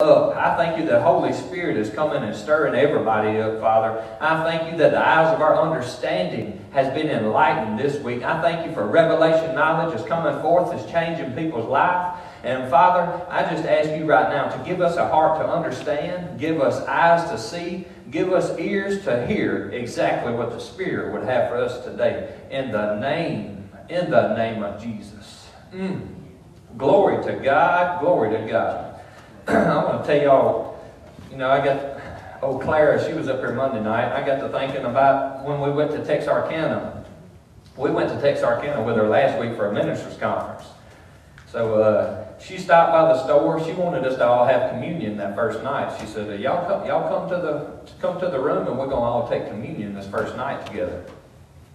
up. I thank you that Holy Spirit is coming and stirring everybody up, Father. I thank you that the eyes of our understanding has been enlightened this week. I thank you for revelation knowledge is coming forth, is changing people's life. And Father, I just ask you right now to give us a heart to understand, give us eyes to see, give us ears to hear exactly what the Spirit would have for us today. In the name, in the name of Jesus. Mm. Glory to God, glory to God. I want to tell y'all, you know, I got, oh, Clara, she was up here Monday night. I got to thinking about when we went to Texarkana. We went to Texarkana with her last week for a ministers' conference. So uh, she stopped by the store. She wanted us to all have communion that first night. She said, "Y'all come, y'all come to the come to the room, and we're gonna all take communion this first night together."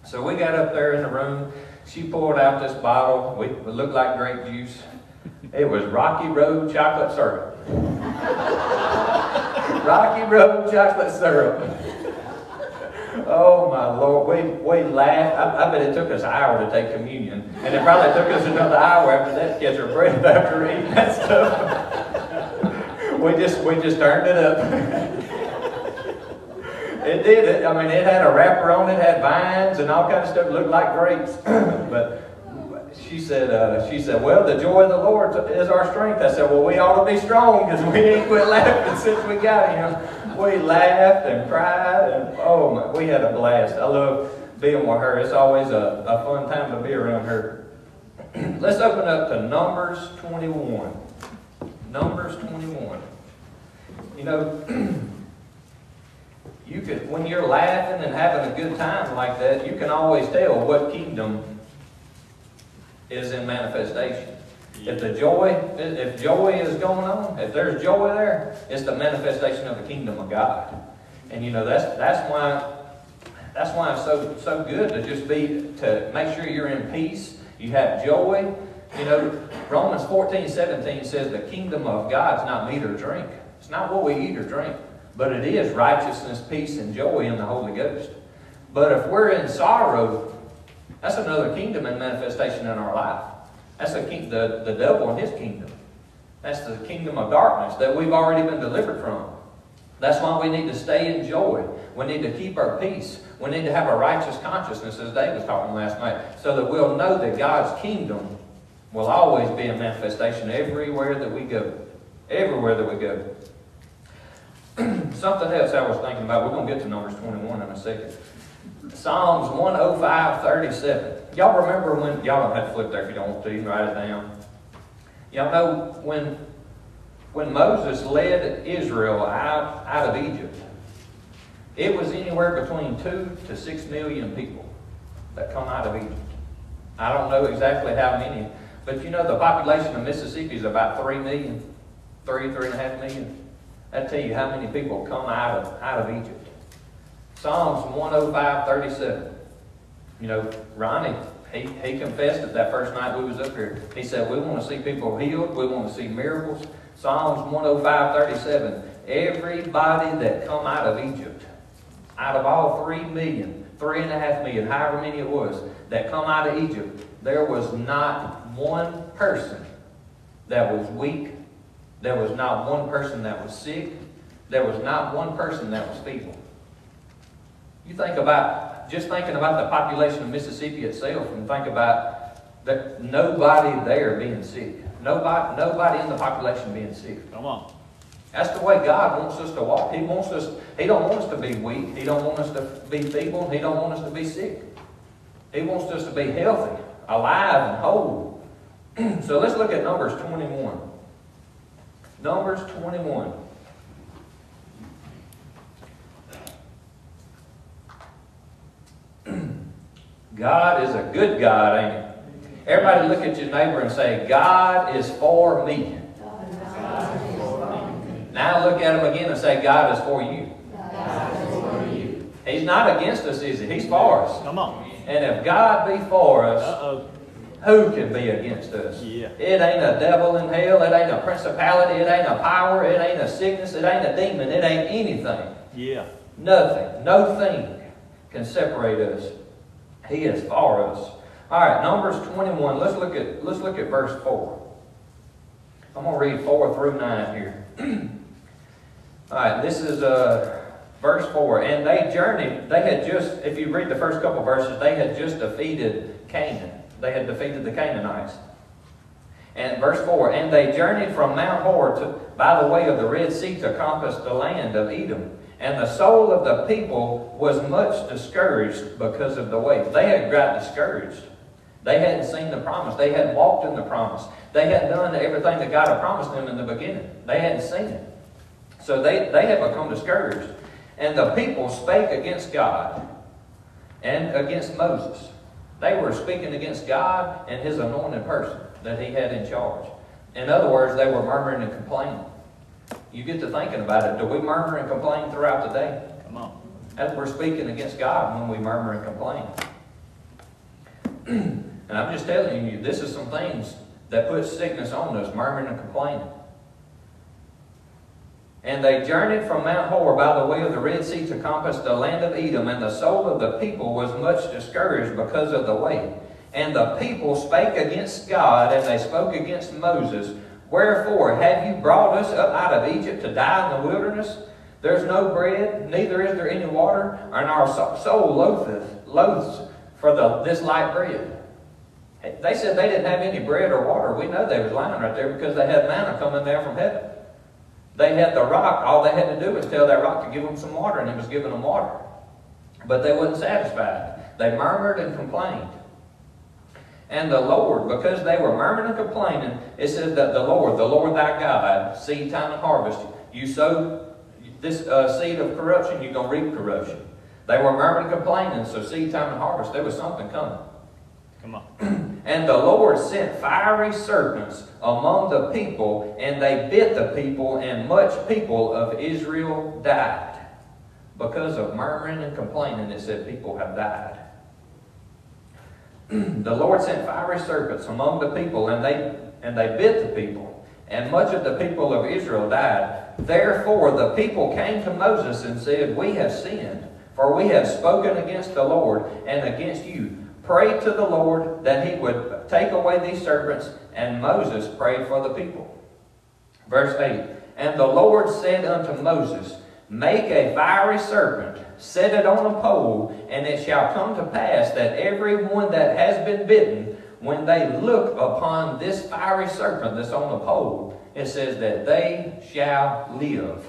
So we got up there in the room. She poured out this bottle. We, it looked like grape juice. It was Rocky Road chocolate syrup. Rocky Road chocolate syrup. Oh my Lord, we, we laughed. I, I, bet it took us an hour to take communion. And it probably took us another hour after that to catch our breath after eating that stuff. we just we just turned it up. it did it. I mean it had a wrapper on it, had vines and all kind of stuff, it looked like grapes. but she said, uh, she said, well, the joy of the Lord is our strength. I said, well, we ought to be strong because we ain't quit laughing since we got him. We laughed and cried, and oh, my, we had a blast. I love being with her. It's always a, a fun time to be around her. Let's open up to Numbers 21. Numbers 21. You know, you could, when you're laughing and having a good time like that, you can always tell what kingdom is in manifestation. If the joy, if joy is going on, if there's joy there, it's the manifestation of the kingdom of God. And you know that's that's why that's why it's so so good to just be to make sure you're in peace. You have joy. You know, Romans 14, 17 says the kingdom of God's not meat or drink. It's not what we eat or drink, but it is righteousness, peace, and joy in the Holy Ghost. But if we're in sorrow, that's another kingdom and manifestation in our life. That's the, king, the, the devil and his kingdom. That's the kingdom of darkness that we've already been delivered from. That's why we need to stay in joy. We need to keep our peace. We need to have a righteous consciousness, as Dave was talking last night, so that we'll know that God's kingdom will always be a manifestation everywhere that we go. Everywhere that we go. Something else I was thinking about. We're going to get to Numbers 21 in a second. Psalms 105, 37. Y'all remember when, y'all don't have to flip there if you don't want to, write it down. Y'all know when, when Moses led Israel out, out of Egypt, it was anywhere between two to six million people that come out of Egypt. I don't know exactly how many, but you know the population of Mississippi is about three million, three, three and a half million. That tell you how many people come out of, out of Egypt. Psalms 105, 37. You know, Ronnie, he, he confessed it that first night we was up here. He said, we want to see people healed. We want to see miracles. Psalms 105, 37. Everybody that come out of Egypt, out of all three million, three and a half million, however many it was, that come out of Egypt, there was not one person that was weak. There was not one person that was sick. There was not one person that was feeble. You think about, just thinking about the population of Mississippi itself and think about that nobody there being sick. Nobody, nobody in the population being sick. Come on. That's the way God wants us to walk. He wants us, He don't want us to be weak. He don't want us to be feeble. He don't want us to be sick. He wants us to be healthy, alive, and whole. so let's look at Numbers 21. Numbers 21. God is a good God, ain't he? Everybody look at your neighbor and say, God is for me. Now look at him again and say, God is for you. He's not against us, is he? He's for us. Come on. And if God be for us, Uh-oh. who can be against us? Yeah. It ain't a devil in hell. It ain't a principality. It ain't a power. It ain't a sickness. It ain't a demon. It ain't anything. Yeah. Nothing. No thing can separate us. He is for us. All right, Numbers 21. Let's look at let's look at verse 4. I'm going to read 4 through 9 here. All right, this is uh, verse 4. And they journeyed, they had just, if you read the first couple verses, they had just defeated Canaan. They had defeated the Canaanites. And verse 4, And they journeyed from Mount Hor to, by the way of the Red Sea to compass the land of Edom. And the soul of the people was much discouraged because of the way. They had got discouraged. They hadn't seen the promise. They hadn't walked in the promise. They hadn't done everything that God had promised them in the beginning. They hadn't seen it. So they, they had become discouraged. And the people spake against God and against Moses. They were speaking against God and his anointed person that he had in charge. In other words, they were murmuring and complaining. You get to thinking about it. Do we murmur and complain throughout the day? Come on. As we're speaking against God when we murmur and complain. and I'm just telling you, this is some things that put sickness on us, murmuring and complaining. And they journeyed from Mount Hor by the way of the Red Sea to compass the land of Edom, and the soul of the people was much discouraged because of the way. And the people spake against God, and they spoke against Moses. Wherefore have you brought us up out of Egypt to die in the wilderness? There's no bread, neither is there any water, and our soul loatheth, loathes for the, this light bread. They said they didn't have any bread or water. We know they was lying right there because they had manna coming down from heaven. They had the rock. All they had to do was tell that rock to give them some water, and it was giving them water. But they wasn't satisfied. They murmured and complained. And the Lord, because they were murmuring and complaining, it says that the Lord, the Lord thy God, seed time and harvest, you sow this uh, seed of corruption, you're going to reap corruption. They were murmuring and complaining, so seed time and harvest, there was something coming. Come on. and the Lord sent fiery serpents among the people, and they bit the people, and much people of Israel died. Because of murmuring and complaining, it said people have died. the Lord sent fiery serpents among the people, and they and they bit the people, and much of the people of Israel died. Therefore the people came to Moses and said, We have sinned, for we have spoken against the Lord and against you Pray to the Lord that he would take away these serpents, and Moses prayed for the people. Verse 8 And the Lord said unto Moses, Make a fiery serpent, set it on a pole, and it shall come to pass that every one that has been bitten, when they look upon this fiery serpent that's on the pole, it says that they shall live.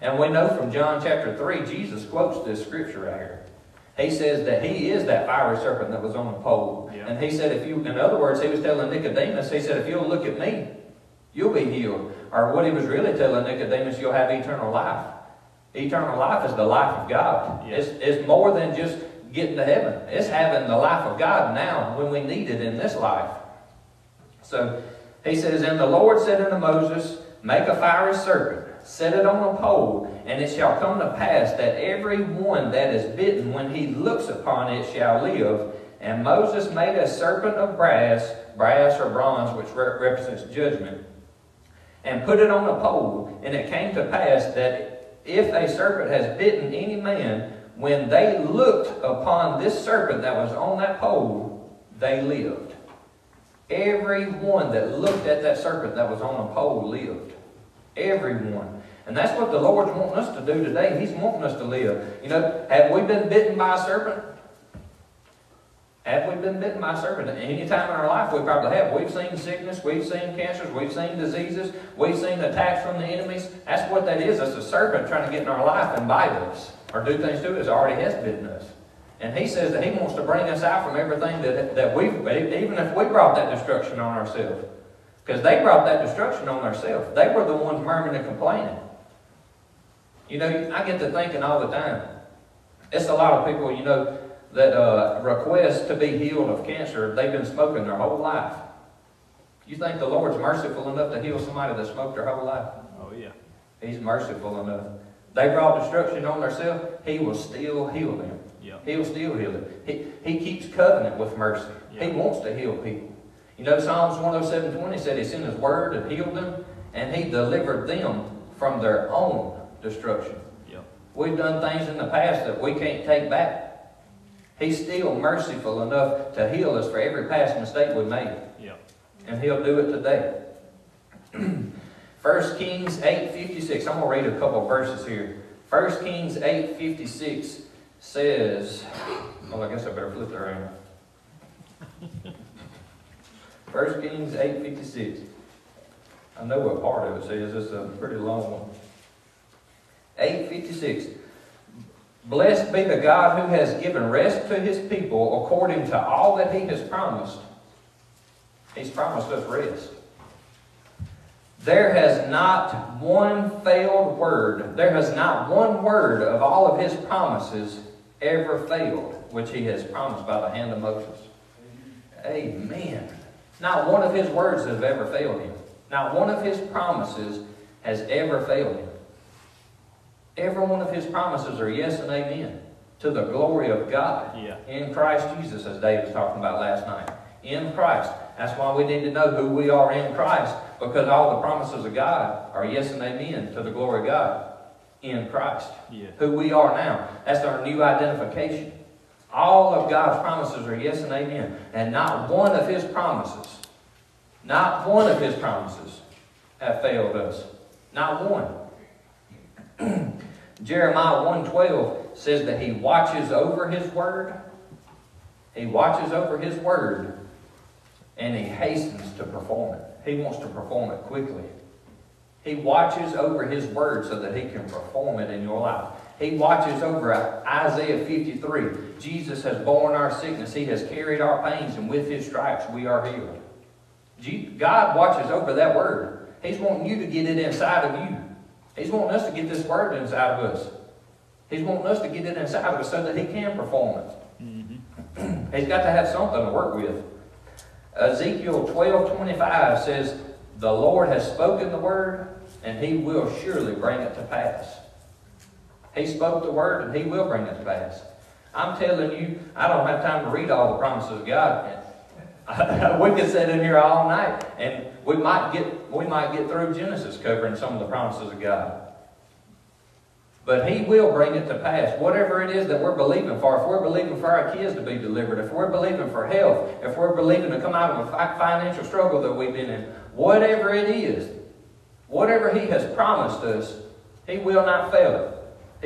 And we know from John chapter 3, Jesus quotes this scripture right here. He says that he is that fiery serpent that was on the pole. Yeah. And he said, if you, in other words, he was telling Nicodemus, he said, if you'll look at me, you'll be healed. Or what he was really telling Nicodemus, you'll have eternal life. Eternal life is the life of God. Yeah. It's, it's more than just getting to heaven. It's having the life of God now when we need it in this life. So he says, And the Lord said unto Moses, Make a fiery serpent set it on a pole, and it shall come to pass that every one that is bitten, when he looks upon it, shall live. And Moses made a serpent of brass, brass or bronze, which represents judgment, and put it on a pole. And it came to pass that if a serpent has bitten any man, when they looked upon this serpent that was on that pole, they lived. Everyone that looked at that serpent that was on a pole lived. Everyone. And that's what the Lord's wanting us to do today. He's wanting us to live. You know, have we been bitten by a serpent? Have we been bitten by a serpent? Any time in our life, we probably have. We've seen sickness, we've seen cancers, we've seen diseases, we've seen attacks from the enemies. That's what that is. That's a serpent trying to get in our life and bite us or do things to us. Already has bitten us. And he says that he wants to bring us out from everything that, that we've, even if we brought that destruction on ourselves. Because they brought that destruction on themselves. They were the ones murmuring and complaining. You know, I get to thinking all the time. It's a lot of people, you know, that uh, request to be healed of cancer. They've been smoking their whole life. You think the Lord's merciful enough to heal somebody that smoked their whole life? Oh, yeah. He's merciful enough. They brought destruction on themselves. He will still heal them. Yeah. He will still heal them. He, he keeps covenant with mercy. Yeah. He wants to heal people. You know, Psalms 107.20 said he sent his word and healed them, and he delivered them from their own destruction. Yep. We've done things in the past that we can't take back. He's still merciful enough to heal us for every past mistake we made. Yep. And he'll do it today. First Kings eight fifty-six. I'm gonna read a couple of verses here. First Kings eight fifty-six says, well, I guess I better flip it around. First Kings eight fifty-six. I know what part of it says. It's a pretty long one. Eight fifty-six. Blessed be the God who has given rest to his people according to all that he has promised. He's promised us rest. There has not one failed word, there has not one word of all of his promises ever failed, which he has promised by the hand of Moses. Amen. Not one of his words has ever failed him. Not one of his promises has ever failed him. Every one of his promises are yes and amen to the glory of God Yeah. in Christ Jesus, as Dave was talking about last night. In Christ. That's why we need to know who we are in Christ, because all the promises of God are yes and amen to the glory of God in Christ. Yeah. Who we are now. That's our new identification. All of God's promises are yes and amen. And not one of his promises, not one of his promises have failed us. Not one. Jeremiah 1.12 says that he watches over his word. He watches over his word and he hastens to perform it. He wants to perform it quickly. He watches over his word so that he can perform it in your life. He watches over Isaiah 53. Jesus has borne our sickness. He has carried our pains, and with his stripes we are healed. God watches over that word. He's wanting you to get it inside of you. He's wanting us to get this word inside of us. He's wanting us to get it inside of us so that he can perform it. Mm-hmm. He's got to have something to work with. Ezekiel 12 25 says, The Lord has spoken the word, and he will surely bring it to pass. He spoke the word, and he will bring it to pass. I'm telling you, I don't have time to read all the promises of God. we could sit in here all night, and we might get we might get through Genesis covering some of the promises of God. But He will bring it to pass. Whatever it is that we're believing for, if we're believing for our kids to be delivered, if we're believing for health, if we're believing to come out of a financial struggle that we've been in, whatever it is, whatever He has promised us, He will not fail it.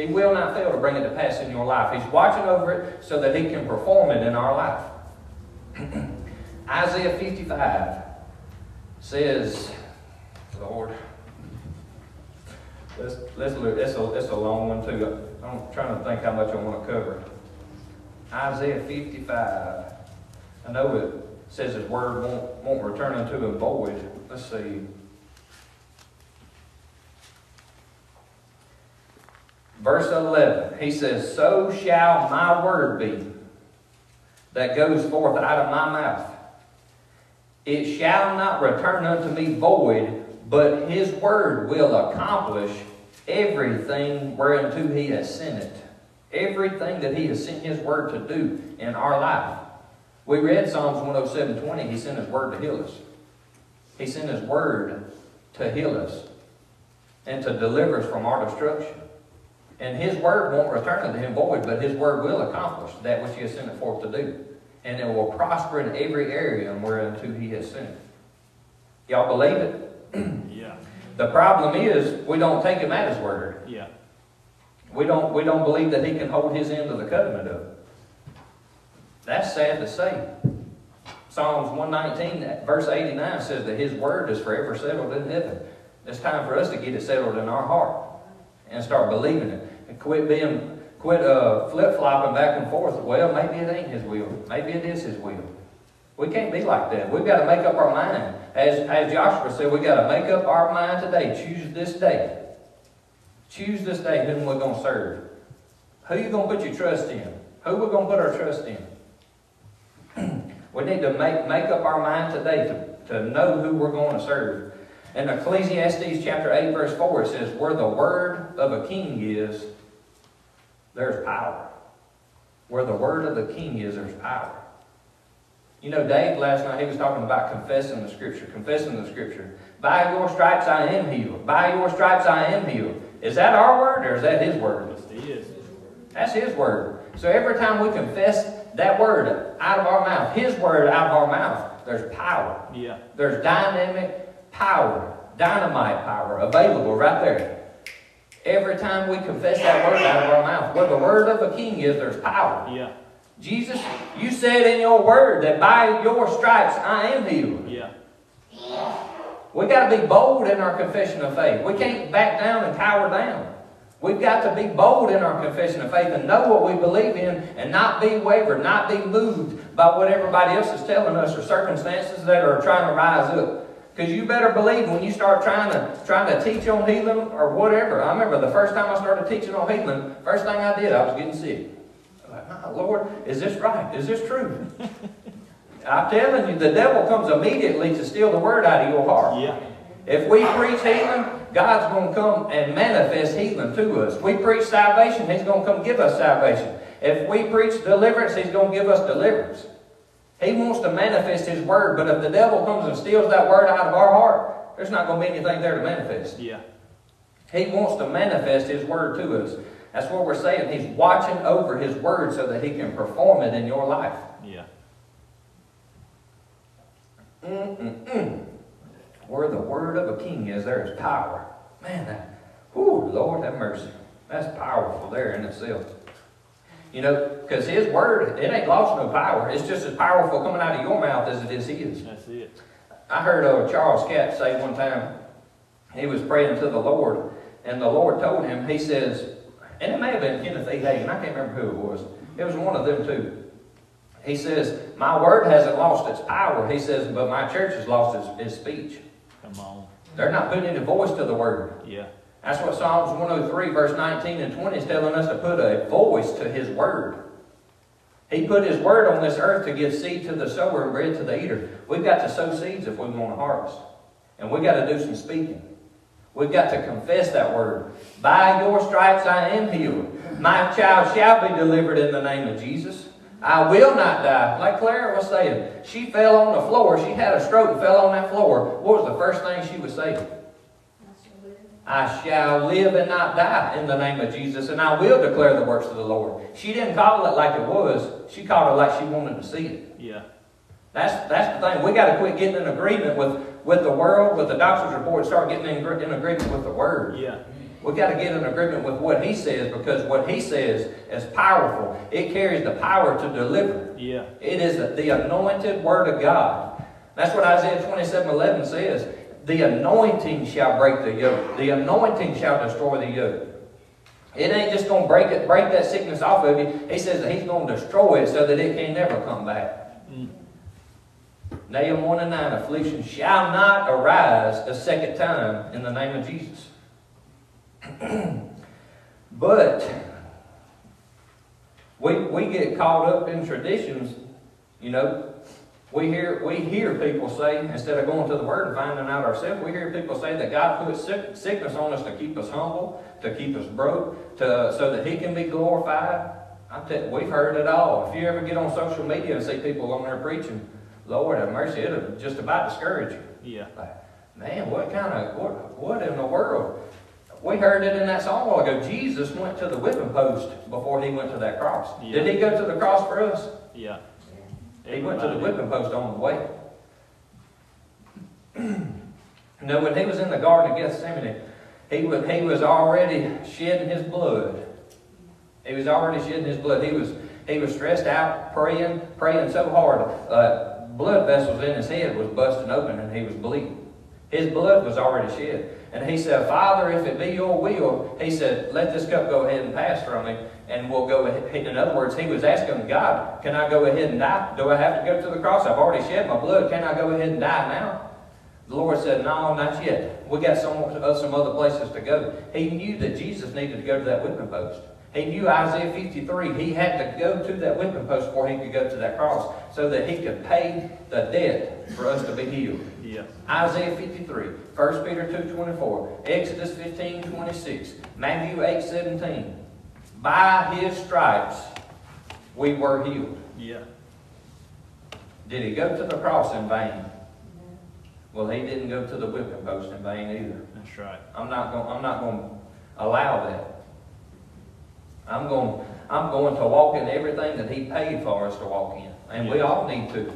He will not fail to bring it to pass in your life. He's watching over it so that He can perform it in our life. Isaiah 55 says, Lord, let's, let's look, it's a, it's a long one too. I'm trying to think how much I want to cover. Isaiah 55. I know it says his word won't, won't return unto him void. Let's see. Verse 11, he says, So shall my word be that goes forth out of my mouth. It shall not return unto me void, but his word will accomplish everything whereunto he has sent it. Everything that he has sent his word to do in our life. We read Psalms 107.20, he sent his word to heal us. He sent his word to heal us and to deliver us from our destruction. And his word won't return unto him void, but his word will accomplish that which he has sent it forth to do. And it will prosper in every area whereunto he has sent. Y'all believe it? Yeah. The problem is we don't take him at his word. Yeah. We don't, we don't believe that he can hold his end of the covenant of it. That's sad to say. Psalms 119, uh, verse 89 says that his word is forever settled in heaven. It's time for us to get it settled in our heart and start believing it. And quit being, quit uh, flip-flopping back and forth. Well, maybe it ain't his will. Maybe it is his will. We can't be like that. We've got to make up our mind. As, as Joshua said, we've got to make up our mind today. Choose this day. Choose this day whom we're going to serve. Who you going to put your trust in? Who we're going to put our trust in? we need to make, make up our mind today to, to know who we're going to serve. In Ecclesiastes chapter 8, verse 4, it says, Where the word of a king is, there's power. Where the word of the king is, there's power. You know, Dave last night, he was talking about confessing the Scripture, confessing the Scripture. By your stripes I am healed. By your stripes I am healed. Is that our word or is that his word? Yes, is. That's his word. So every time we confess that word out of our mouth, his word out of our mouth, there's power. Yeah. There's dynamic power dynamite power, available right there. Every time we confess that word out of our mouth, where the word of a king is, there's power. Yeah. Jesus, you said in your word that by your stripes I am healed. Yeah. We got to be bold in our confession of faith. We can't back down and cower down. We've got to be bold in our confession of faith and know what we believe in and not be wavered, not be moved by what everybody else is telling us or circumstances that are trying to rise up. Because you better believe when you start trying to trying to teach on healing or whatever. I remember the first time I started teaching on healing, first thing I did, I was getting sick. I'm like, "My Lord, is this right? Is this true? I'm telling you, the devil comes immediately to steal the word out of your heart. Yeah. If we preach healing, God's going to come and manifest healing to us. We preach salvation, He's going to come give us salvation. If we preach deliverance, He's going to give us deliverance. He wants to manifest His word, but if the devil comes and steals that word out of our heart, there's not going to be anything there to manifest. Yeah. He wants to manifest His word to us. That's what we're saying. He's watching over His word so that He can perform it in your life. Yeah. Mm-mm-mm. Where the word of a king is, there is power. Man, that, whew, Lord have mercy. That's powerful there in itself. You know, because his word, it ain't lost no power. It's just as powerful coming out of your mouth as it is his. That's it. I heard uh, Charles Capps say one time, he was praying to the Lord, and the Lord told him, he says, and it may have been Kenneth E. Hagin, I can't remember who it was. It was one of them two. He says, My word hasn't lost its power. He says, but my church has lost its, its speech. Come on. They're not putting any voice to the word. Yeah. That's what Psalms 103, verse 19 and 20 is telling us to put a voice to his word. He put his word on this earth to give seed to the sower and bread to the eater. We've got to sow seeds if we want to harvest. And we've got to do some speaking. We've got to confess that word. By your stripes I am healed. My child shall be delivered in the name of Jesus. I will not die. Like Clara was saying, she fell on the floor. She had a stroke and fell on that floor. What was the first thing she was saying? I shall live and not die in the name of Jesus, and I will declare the works of the Lord. She didn't call it like it was. She called it like she wanted to see it. Yeah. That's, that's the thing. We got to quit getting in agreement with, with the world, with the doctor's report, start getting in, in agreement with the Word. Yeah. We got to get in agreement with what He says because what He says is powerful. It carries the power to deliver. Yeah. It is the anointed Word of God. That's what Isaiah 27 11 says. The anointing shall break the yoke. The anointing shall destroy the yoke. It ain't just going to break it, break that sickness off of you. He says that He's going to destroy it so that it can never come back. Mm. Nahum 1 and 9, affliction shall not arise a second time in the name of Jesus. but we, we get caught up in traditions, you know. We hear, we hear people say, instead of going to the Word and finding out ourselves, we hear people say that God put sick, sickness on us to keep us humble, to keep us broke, to, so that He can be glorified. I tell we've heard it all. If you ever get on social media and see people on there preaching, Lord have mercy, it'll just about discourage you. Yeah. Like, man, what kind of, what, what in the world? We heard it in that song a while ago. Jesus went to the whipping post before he went to that cross. Yeah. Did he go to the cross for us? Yeah. He went to the whipping post on the way. no, when he was in the Garden of Gethsemane, he was, he was already shedding his blood. He was already shedding his blood. He was, he was stressed out, praying, praying so hard. Uh, blood vessels in his head was busting open and he was bleeding. His blood was already shed. And he said, Father, if it be your will, he said, let this cup go ahead and pass from me, and we'll go ahead. In other words, he was asking God, can I go ahead and die? Do I have to go to the cross? I've already shed my blood. Can I go ahead and die now? The Lord said, no, not yet. We got some, uh, some other places to go. He knew that Jesus needed to go to that whipping post. He knew Isaiah 53. He had to go to that whipping post before he could go to that cross so that he could pay the debt for us to be healed. Yeah. Isaiah 53, 1 Peter 2.24, Exodus 15.26, Matthew 8.17. By his stripes we were healed. Yeah. Did he go to the cross in vain? Well, he didn't go to the whipping post in vain either. That's right. I'm not going. I'm not going to allow that. I'm going. I'm going to walk in everything that He paid for us to walk in, and we all need to.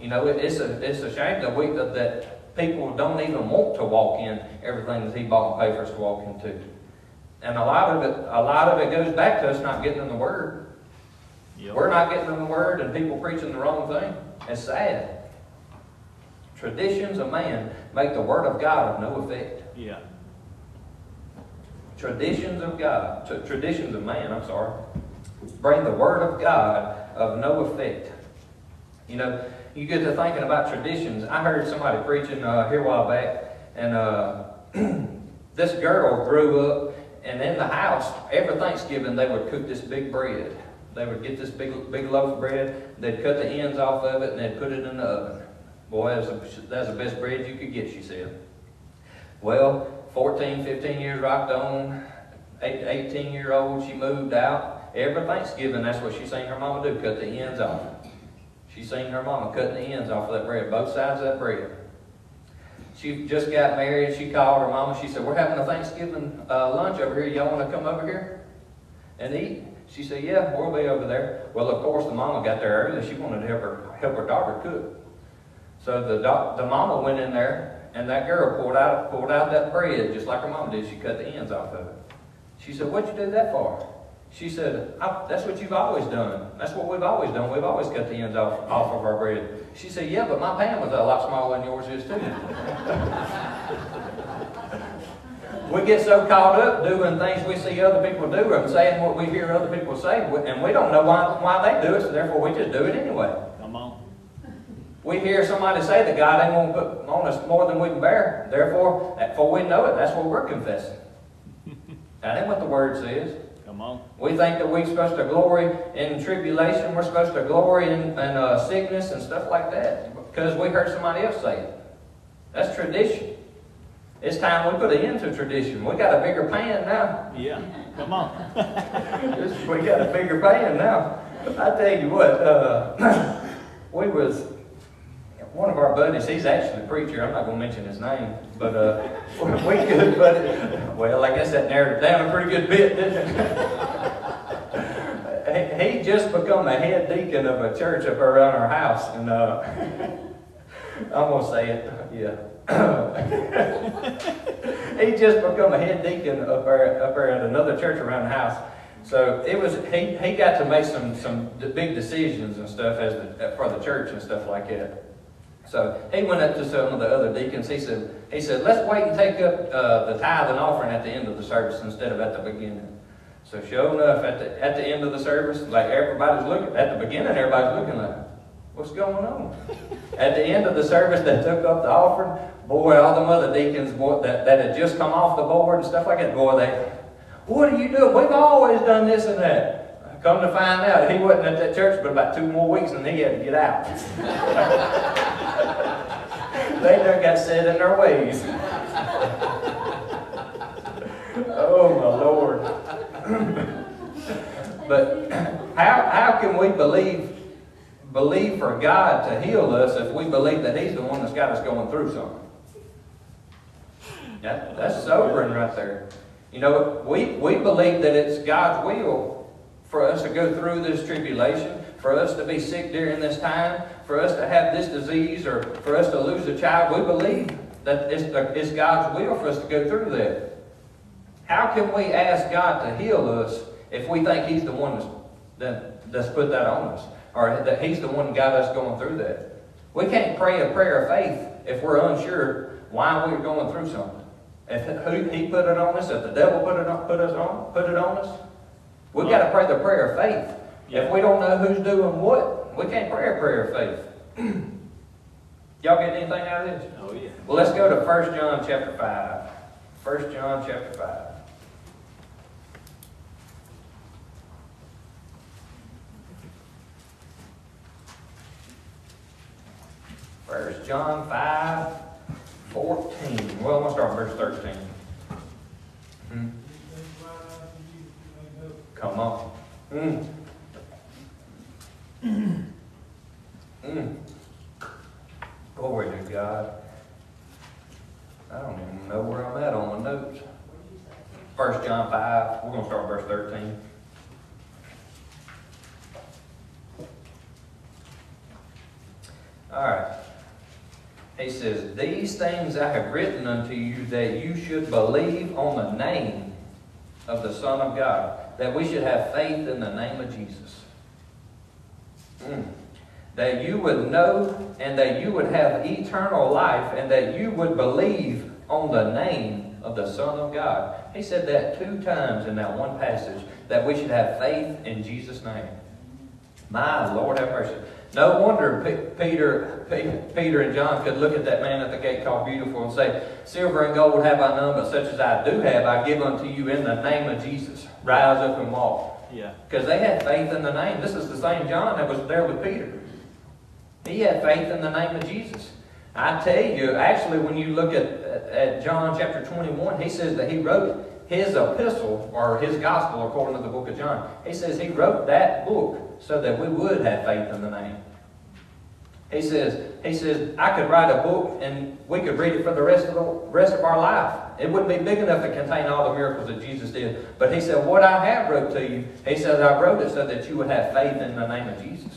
You know, it, it's a it's a shame that we that, that people don't even want to walk in everything that he bought and paid for us to walk into. And a lot of it, a lot of it goes back to us not getting in the Word. Yep. We're not getting in the Word and people preaching the wrong thing. It's sad. Traditions of man make the Word of God of no effect. Yeah. Traditions of God, tra- traditions of man, I'm sorry, bring the Word of God of no effect. You know, you get to thinking about traditions. I heard somebody preaching uh, here a while back, and uh, this girl grew up, and in the house, every Thanksgiving they would cook this big bread. They would get this big, big loaf of bread, they'd cut the ends off of it, and they'd put it in the oven. Boy, that's, a, that's the best bread you could get, she said. Well, 14, 15 years rocked on, eight- 18 year old, she moved out. Every Thanksgiving, that's what she seen her mama do, cut the ends off. She seen her mama cutting the ends off of that bread, both sides of that bread. She just got married, she called her mama, she said, we're having a Thanksgiving uh, lunch over here, y'all wanna come over here and eat? She said, yeah, we'll be over there. Well, of course, the mama got there early, she wanted to help her, help her daughter cook. So the doc, the mama went in there, and that girl pulled out pulled out that bread just like her mama did. She cut the ends off of it. She said, "What'd you do that for?" She said, "That's what you've always done. That's what we've always done. We've always cut the ends off off of our bread." She said, "Yeah, but my pan was a lot smaller than yours is too." we get so caught up doing things we see other people do and saying what we hear other people say, and we don't know why why they do it. So therefore, we just do it anyway. Come on. We hear somebody say that God ain't going to put on us more than we can bear. Therefore, before we know it, that's what we're confessing. That ain't what the Word says. Come on. We think that we're supposed to glory in tribulation. We're supposed to glory in, in uh, sickness and stuff like that because we heard somebody else say it. That's tradition. It's time we put an end to tradition. We got a bigger pan now. Yeah. Come on. we got a bigger pan now. I tell you what, uh, we was one of our buddies. He's actually a preacher. I'm not going to mention his name, but uh, we could. But well, I guess that narrowed it down a pretty good bit, didn't it? he, he just become a head deacon of a church up around our house, and uh, I'm gonna say it. Yeah. he just become a head deacon up there, up there at another church around the house. So it was he, he got to make some some big decisions and stuff as the, for the church and stuff like that. So he went up to some of the other deacons. He said he said let's wait and take up uh, the tithe and offering at the end of the service instead of at the beginning. So sure enough, at the at the end of the service, like everybody's looking at the beginning, everybody's looking like, what's going on? At the end of the service, they took up the offering. Boy, all the other deacons boy, that, that had just come off the board and stuff like that, boy, they, what are you doing? We've always done this and that. Come to find out, he wasn't at that church but about two more weeks and he had to get out. they done got set in their ways. oh, my Lord. but how, how can we believe believe for God to heal us if we believe that He's the one that's got us going through something. That, that's sobering right there. You know, we, we believe that it's God's will for us to go through this tribulation, for us to be sick during this time, for us to have this disease, or for us to lose a child. We believe that it's, it's God's will for us to go through that. How can we ask God to heal us if we think He's the one that's, that, that's put that on us? or that He's the one got us going through that. We can't pray a prayer of faith if we're unsure why we're going through something. If He put it on us, if the devil put it on, put us on, put it on us, we got to pray the prayer of faith. If we don't know who's doing what, we can't pray a prayer of faith. Y'all get anything out of this? Oh, yeah. Well, let's go to 1 John chapter 5. 1 John chapter 5. First John 5, 14. Well, I'm going to start with verse 13. Hmm. Come on. Mm. Mm. Glory to God. I don't even know where I'm at on my notes. First John 5, we're going to start verse 13. All right. He says, These things I have written unto you that you should believe on the name of the Son of God, that we should have faith in the name of Jesus. Mm. That you would know and that you would have eternal life and that you would believe on the name of the Son of God. He said that two times in that one passage, that we should have faith in Jesus' name. My Lord have mercy. No wonder Peter, Peter and John could look at that man at the gate called Beautiful and say, Silver and gold have I none, but such as I do have, I give unto you in the name of Jesus. Rise up and walk. Yeah. Because they had faith in the name. This is the same John that was there with Peter. He had faith in the name of Jesus. I tell you, actually, when you look at, at John chapter 21, he says that he wrote his epistle, or his gospel, according to the book of John. He says he wrote that book so that we would have faith in the name. He says, he says, I could write a book and we could read it for the rest of the rest of our life. It wouldn't be big enough to contain all the miracles that Jesus did. But he said, What I have wrote to you, he says, I wrote it so that you would have faith in the name of Jesus.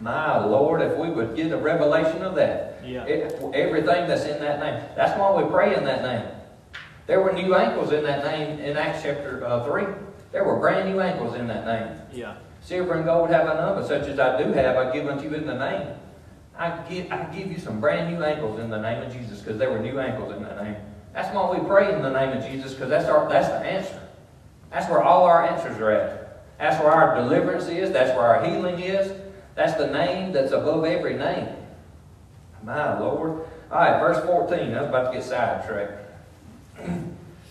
My Lord, if we would get a revelation of that. Yeah. It- everything that's in that name. That's why we pray in that name. There were new ankles in that name in Acts chapter uh, 3. There were brand new ankles in that name. Yeah. Silver and gold have I none, but such as I do have, I give unto you in the name. I give, I give you some brand new ankles in the name of Jesus, because there were new ankles in that name. That's why we pray in the name of Jesus, because that's our that's the answer. That's where all our answers are at. That's where our deliverance is. That's where our healing is. That's the name that's above every name. My Lord. All right, verse 14. I was about to get sidetracked.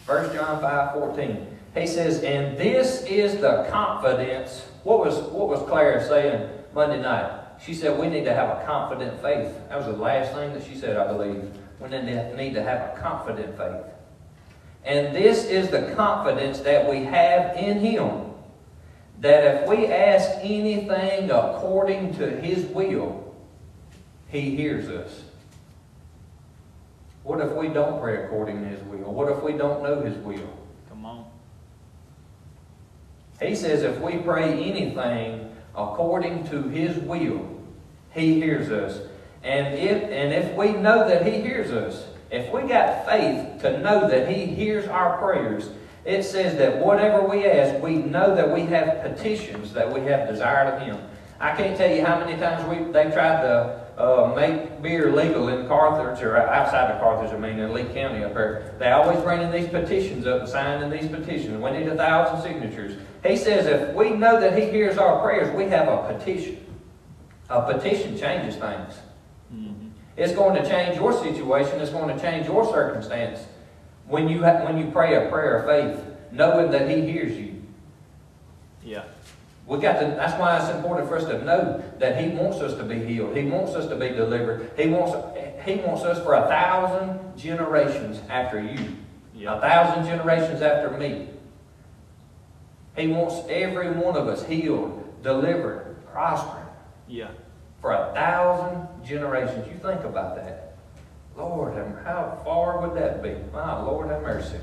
1 John 5, 14. He says, and this is the confidence. What was, what was Claire saying Monday night? She said we need to have a confident faith. That was the last thing that she said, I believe. We need to have a confident faith. And this is the confidence that we have in Him. That if we ask anything according to His will, He hears us. What if we don't pray according to His will? What if we don't know His will? Come on. He says if we pray anything according to His will, He hears us. And if, and if we know that He hears us, if we got faith to know that He hears our prayers, it says that whatever we ask, we know that we have petitions that we have desired of Him. I can't tell you how many times we they tried to uh, make beer legal in Carthage, or outside of Carthage, I mean, in Leake County up there. They always bring in these petitions up and signing these petitions. We need a thousand signatures. He says if we know that He hears our prayers, we have a petition. A petition changes things. It's going to change your situation. It's going to change your circumstance. When you, ha- when you pray a prayer of faith, knowing that He hears you. Yeah. We got to, that's why it's important for us to know that He wants us to be healed. He wants us to be delivered. He wants, he wants us for a thousand generations after you. Yeah. A thousand generations after me. He wants every one of us healed, delivered, prospering Yeah. For a thousand generations. You think about that. Lord, and how far would that be? My Lord have mercy.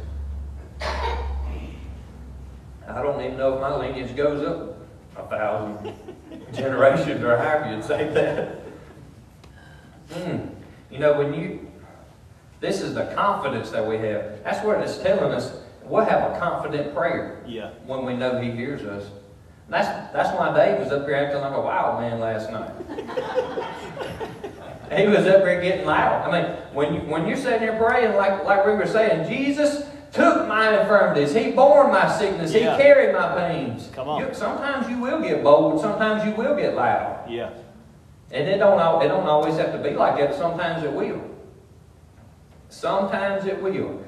I don't even know if my lineage goes up a thousand generations or however you'd say that. Hmm. You know, when you, this is the confidence that we have. That's what it's telling us. We'll have a confident prayer Yeah. when we know He hears us. That's, that's why Dave was up here acting like a wild man last night. he was up here getting loud. I mean, when, you, when you're sitting here praying, like, like we were saying, Jesus took my infirmities. He bore my sickness. Yeah. He carried my pains. Come on. You- sometimes you will get bold. Sometimes you will get loud. Yeah. And it don't, it don't always have to be like that. Sometimes it will. Sometimes it will.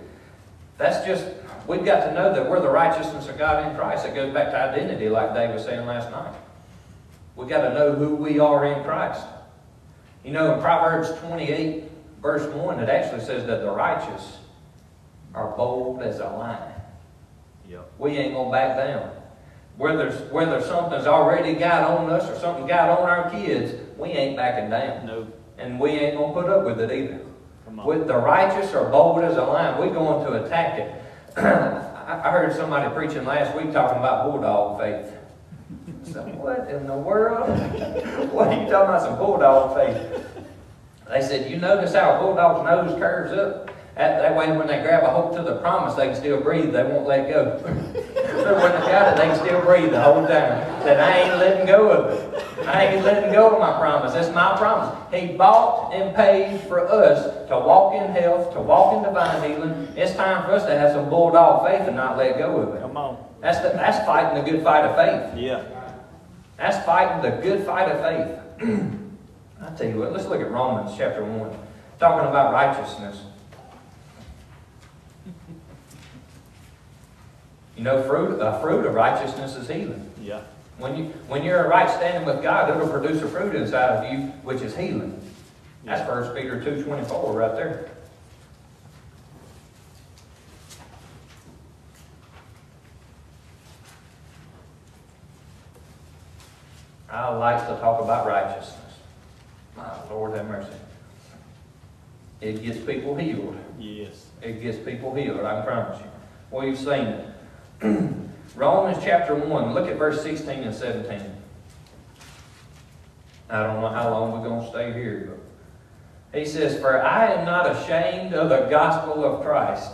That's just, we've got to know that we're the righteousness of God in Christ. It goes back to identity, like Dave was saying last night. We've got to know who we are in Christ. You know, in Proverbs 28, verse 1, it actually says that the righteous are bold as a lion. Yep. We ain't gonna back down. Whether, whether something's already got on us or something got on our kids, we ain't backing down. No. And we ain't gonna put up with it either. With the righteous are bold as a lion, we're going to attack it. I I heard somebody preaching last week talking about bulldog faith. So what in the world? what are you talking about some bulldog faith? They said, you notice how a bulldog's nose curves up? That, that way when they grab a hold to the promise, they can still breathe. They won't let go. so when they got it, they can still breathe the whole time. That I ain't letting go of it. I ain't letting go of my promise. That's my promise. He bought and paid for us to walk in health, to walk in divine healing. It's time for us to have some bulldog faith and not let go of it. Come on. That's, the, that's fighting the good fight of faith. Yeah. That's fighting the good fight of faith. I tell you what, let's look at Romans chapter 1, talking about righteousness. You know, fruit, a fruit of righteousness is healing. Yeah. When, you, when you're in right standing with God, it'll produce a fruit inside of you, which is healing. That's 1 Peter 2.24 right there. I like to talk about righteousness. My Lord have mercy. It gets people healed. Yes. It gets people healed, I promise you. Well, you've seen it. Mm. Romans chapter 1, look at verse 16 and 17. I don't know how long we're going to stay here, but he says, For I am not ashamed of the gospel of Christ.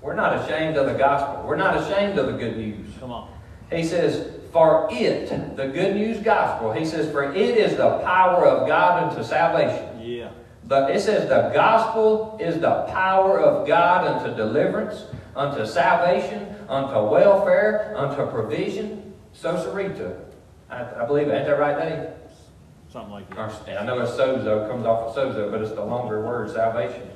We're not ashamed of the gospel. We're not ashamed of the good news. Come on. He says, For it, the good news gospel, he says, For it is the power of God unto salvation. Yeah. But it says the gospel is the power of God unto deliverance, unto salvation, unto welfare, unto provision. Soteria. I, I believe, ain't that right, Dave? Something like that. I know it's sozo, comes off of sozo, but it's the longer word, salvation.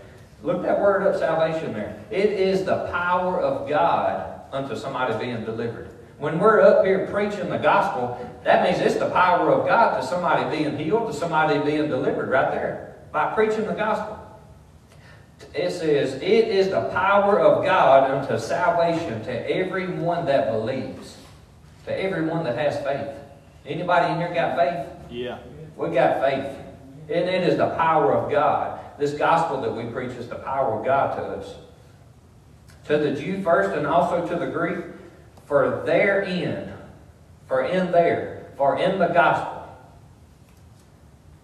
Look that word up, salvation there. It is the power of God unto somebody being delivered. When we're up here preaching the gospel, that means it's the power of God to somebody being healed, to somebody being delivered right there by preaching the gospel. It says, It is the power of God unto salvation to everyone that believes, to everyone that has faith. Anybody in here got faith? Yeah. We got faith. And it is the power of God. This gospel that we preach is the power of God to us. To the Jew first and also to the Greek, for therein, for in there, for in the gospel,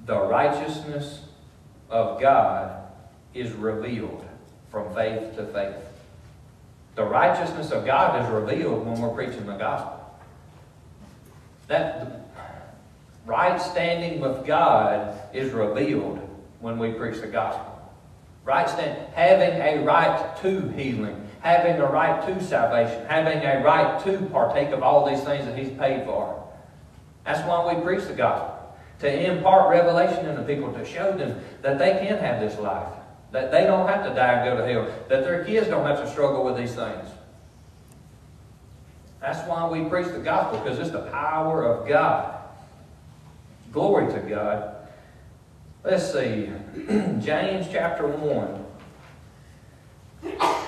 the righteousness of God is revealed from faith to faith. The righteousness of God is revealed when we're preaching the gospel. That right standing with God is revealed when we preach the gospel. Right stand, having a right to healing, having a right to salvation, having a right to partake of all these things that He's paid for. That's why we preach the gospel. To impart revelation into people, to show them that they can have this life. That they don't have to die and go to hell. That their kids don't have to struggle with these things. That's why we preach the gospel, because it's the power of God. Glory to God. Let's see. James chapter 1. I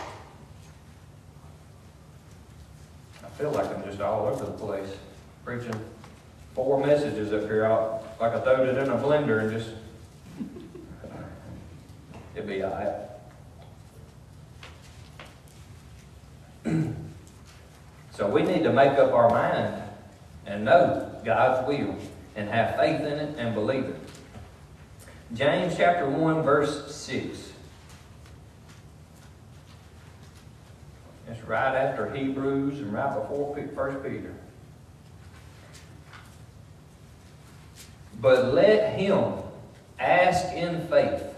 feel like I'm just all over the place preaching four messages up here. I'll, like I throwed it in a blender and just. It'd be uh, all right. So we need to make up our mind and know God's will and have faith in it and believe it. James chapter 1 verse 6. It's right after Hebrews and right before 1 Peter. But let him ask in faith.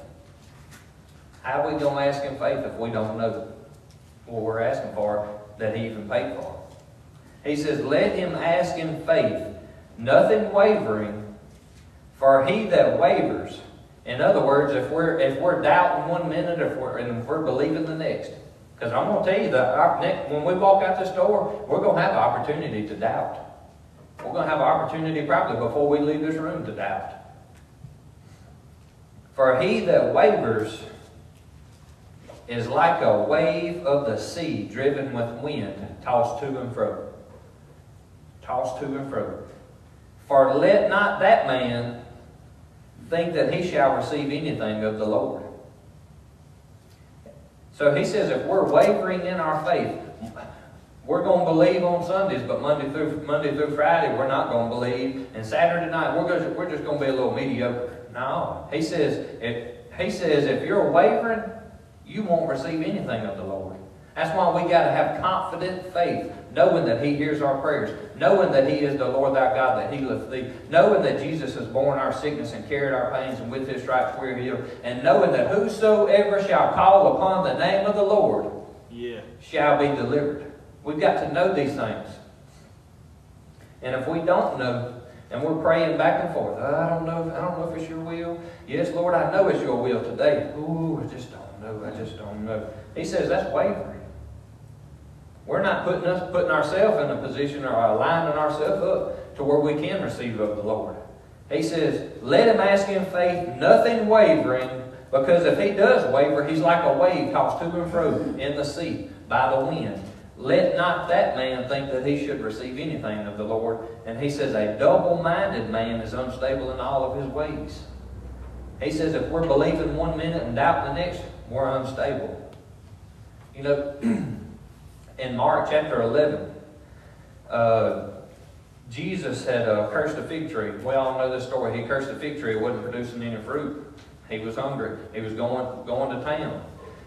How are we going to ask in faith if we don't know what we're asking for that he even paid for? He says, Let him ask in faith, nothing wavering, for he that wavers. In other words, if we're if we're doubting one minute, if we're and if we're believing the next. Because I'm going to tell you that our next, when we walk out this door, we're going to have an opportunity to doubt. We're going to have an opportunity probably before we leave this room to doubt. For he that wavers is like a wave of the sea driven with wind, tossed to and fro tossed to and fro. For let not that man think that he shall receive anything of the Lord. So he says if we're wavering in our faith, we're going to believe on Sundays, but Monday through Monday through Friday we're not going to believe, and Saturday night we're going to, we're just going to be a little mediocre. No, he says, if, he says, if you're wavering, you won't receive anything of the Lord. That's why we got to have confident faith, knowing that He hears our prayers, knowing that He is the Lord thy God that healeth thee, knowing that Jesus has borne our sickness and carried our pains, and with His stripes we are healed, and knowing that whosoever shall call upon the name of the Lord Yeah. shall be delivered. We've got to know these things. And if we don't know, and we're praying back and forth, oh, I don't know, I don't know if it's your will. Yes, Lord, I know it's your will today. Ooh, just know. He says that's wavering. We're not putting us putting ourselves in a position or aligning ourselves up to where we can receive of the Lord. He says, let him ask in faith, nothing wavering, because if he does waver, he's like a wave tossed to and fro in the sea by the wind. Let not that man think that he should receive anything of the Lord. And he says, a double-minded man is unstable in all of his ways. He says, if we're believing one minute and doubting the next, we're unstable. You know, in Mark chapter 11, uh, Jesus had uh, cursed a fig tree. We all know this story. He cursed a fig tree. It wasn't producing any fruit. He was hungry. He was going, going to town.